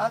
あ